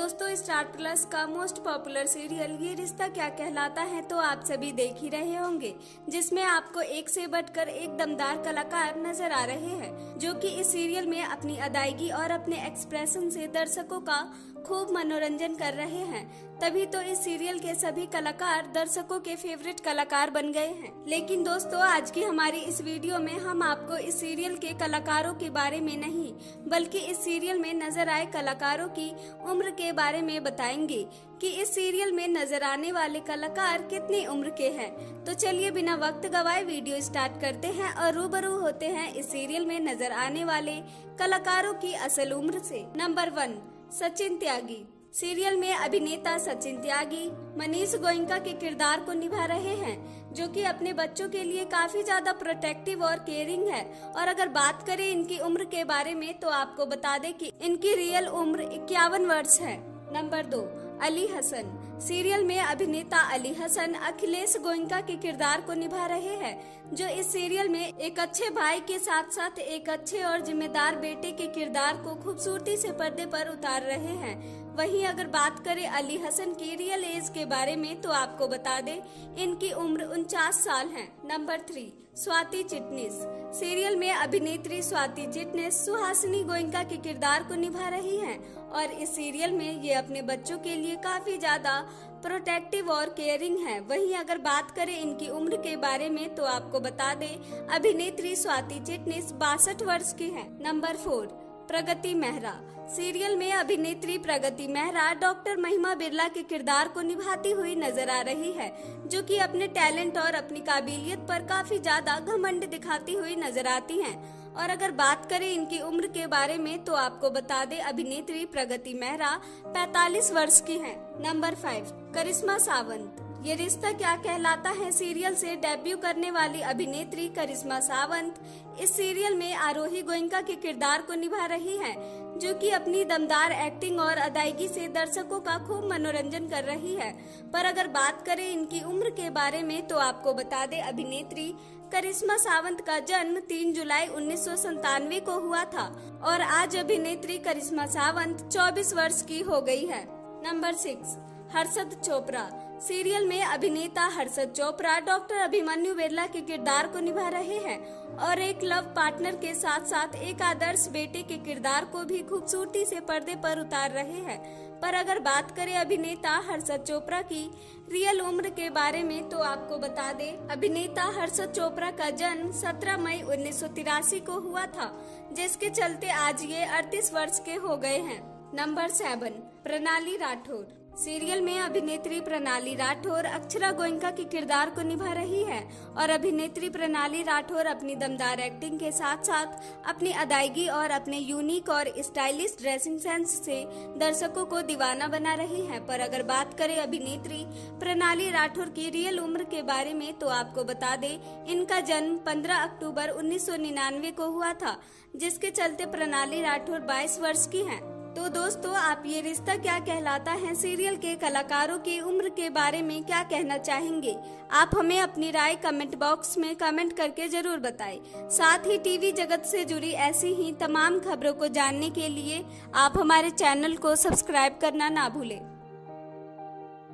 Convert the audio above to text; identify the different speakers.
Speaker 1: दोस्तों Star Plus का most popular serial Yeh Rishta Kya कहलाता है तो आप सभी देख ही रहे होंगे, जिसमें आपको एक से बढ़कर एक दमदार कलाकार नज़र आ रहे हैं, जो कि इस सीरियल में अपनी अदायगी और अपने एक्सप्रेशन से दर्शकों का खूब मनोरंजन कर रहे हैं। तभी तो इस सीरियल के सभी कलाकार दर्शकों के फेवरेट कलाकार बन गए हैं। लेकिन दोस्तों, आज की हमारी इस वीडियो में हम आपको इस सीरियल के कलाकारों के बारे में नहीं, बल्कि इस सीरियल में नज़र आए कलाकारों की उम्र के बारे में बताएँगे कि इस सीरियल में नज़र आने वाले कलाकार कितनी उम्र के हैं। तो चलिए बिना वक्त गवाए वीडियो स्टार्ट करते हैं और रूबरू होते हैं इस सीरियल में नज़र आने वाले कलाकारों की असल उम्र से। Number one Sachin Tyagi. Serial में अभिनेता सचिन त्यागी, मनीष गोयंका के किरदार को निभा रहे हैं, जो कि अपने बच्चों के लिए काफ़ी ज़्यादा प्रोटेक्टिव और केयरिंग है। और अगर बात करें इनकी उम्र के बारे में तो आपको बता दें कि इनकी रियल उम्र इक्यावन वर्ष है। नंबर दो, अली हसन। सीरियल में अभिनेता अली हसन, अखिलेश गोयनका के किरदार को निभा रहे हैं, जो इस सीरियल में एक अच्छे भाई के साथ साथ एक अच्छे और जिम्मेदार बेटे के किरदार को खूबसूरती से पर्दे पर उतार रहे हैं। वहीं अगर बात करें अली हसन की रियल एज के बारे में तो आपको बता दें, इनकी उम्र उनचास साल है। Number three Swati Chitnis. Serial में अभिनेत्री स्वाति चिटनिस सुहासिनी गोयंका के किरदार को निभा रही हैं और इस सीरियल में ये अपने बच्चों के लिए काफ़ी ज़्यादा प्रोटेक्टिव और केयरिंग है। वहीं अगर बात करें इनकी उम्र के बारे में तो आपको बता दें, अभिनेत्री स्वाति चिटनिस बासठ वर्ष की है। Number four Pragati Mehra. Serial में अभिनेत्री प्रगति मेहरा, डॉक्टर महिमा बिरला के किरदार को निभाती हुई नज़र आ रही है, जो कि अपने टैलेंट और अपनी काबिलियत पर काफ़ी ज़्यादा घमंड दिखाती हुई नज़र आती हैं और अगर बात करें इनकी उम्र के बारे में तो आपको बता दें अभिनेत्री प्रगति मेहरा 45 वर्ष की हैं। नंबर फाइव, करिश्मा सावंत ये रिश्ता क्या कहलाता है? सीरियल से डेब्यू करने वाली अभिनेत्री करिश्मा सावंत इस सीरियल में आरोही गोयंका के किरदार को निभा रही हैं, जो कि अपनी दमदार एक्टिंग और अदायगी से दर्शकों का खूब मनोरंजन कर रही है। पर अगर बात करें इनकी उम्र के बारे में तो आपको बता दें अभिनेत्री करिश्मा सावंत का जन्म 3 जुलाई उन्नीस को हुआ था और आज अभिनेत्री करिश्मा सावंत 24 वर्ष की हो गई है। Number six Harshad Chopra. Serial में अभिनेता हर्षद चोपड़ा, डॉक्टर अभिमन्यु बिरला के किरदार को निभा रहे हैं और एक लव पार्टनर के साथ साथ एक आदर्श बेटे के किरदार को भी खूबसूरती से पर्दे पर उतार रहे हैं। पर अगर बात करें अभिनेता हर्षद चोपड़ा की रियल उम्र के बारे में तो आपको बता दे, अभिनेता हर्षद चोपड़ा का जन्म 17 मई उन्नीस सौ तिरासी को हुआ था, जिसके चलते आज ये 38 वर्ष के हो गए हैं। नंबर सेवन, प्रणाली राठौर। सीरियल में अभिनेत्री प्रणाली राठौर अक्षरा गोयंका के किरदार को निभा रही है और अभिनेत्री प्रणाली राठौर अपनी दमदार एक्टिंग के साथ साथ अपनी अदायगी और अपने यूनिक और स्टाइलिश ड्रेसिंग सेंस से दर्शकों को दीवाना बना रही हैं पर अगर बात करें अभिनेत्री प्रणाली राठौर की रियल उम्र के बारे में तो आपको बता दें, इनका जन्म 15 अक्टूबर उन्नीस सौ निन्यानवे को हुआ था, जिसके चलते प्रणाली राठौर 22 वर्ष की हैं। तो दोस्तों, आप ये रिश्ता क्या कहलाता है? सीरियल के कलाकारों की उम्र के बारे में क्या कहना चाहेंगे? आप हमें अपनी राय कमेंट बॉक्स में कमेंट करके ज़रूर बताएँ। साथ ही टीवी जगत से जुड़ी ऐसी ही तमाम खबरों को जानने के लिए आप हमारे चैनल को सब्सक्राइब करना ना भूलें।